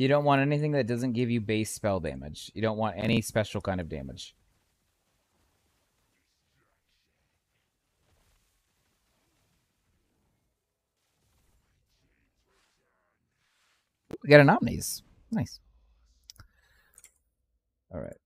You don't want anything that doesn't give you base spell damage. You don't want any special kind of damage. We got an Omnis. Nice. All right.